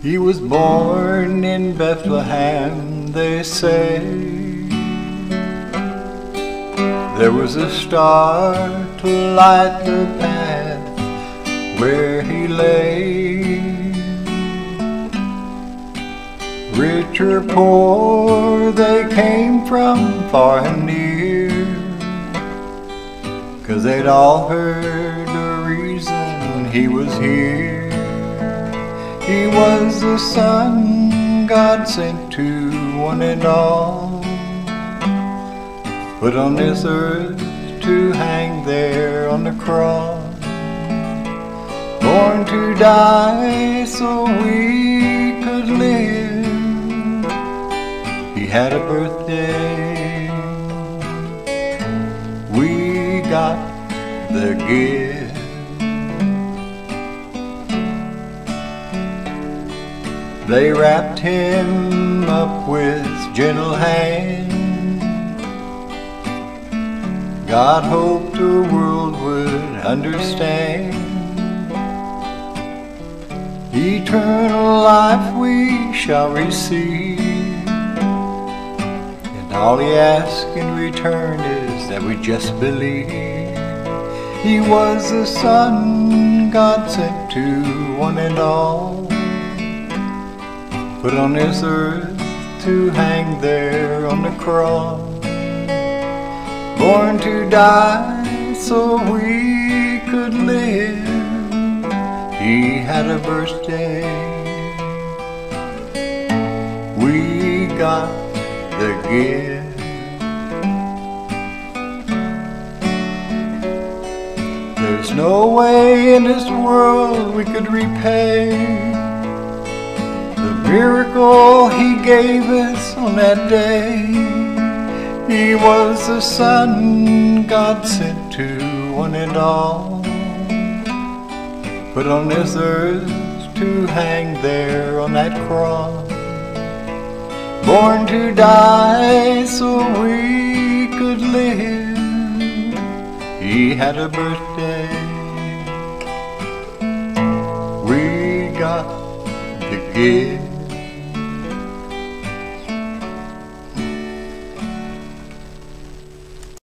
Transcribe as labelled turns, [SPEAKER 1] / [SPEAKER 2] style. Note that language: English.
[SPEAKER 1] He was born in Bethlehem, they say. There was a star to light the path where he lay. Rich or poor, they came from far and near. Cause they'd all heard the reason he was here. He was the Son God sent to one and all, put on this earth to hang there on the cross, born to die so we could live. He had a birthday, we got the gift. They wrapped him up with gentle hand. God hoped the world would understand. Eternal life we shall receive. And all he asks in return is that we just believe. He was the Son God sent to one and all put on this earth to hang there on the cross. Born to die so we could live. He had a birthday. We got the gift. There's no way in this world we could repay miracle he gave us on that day. He was the Son God sent to one and all, put on this earth to hang there on that cross. Born to die so we could live. He had a birthday. We got to give.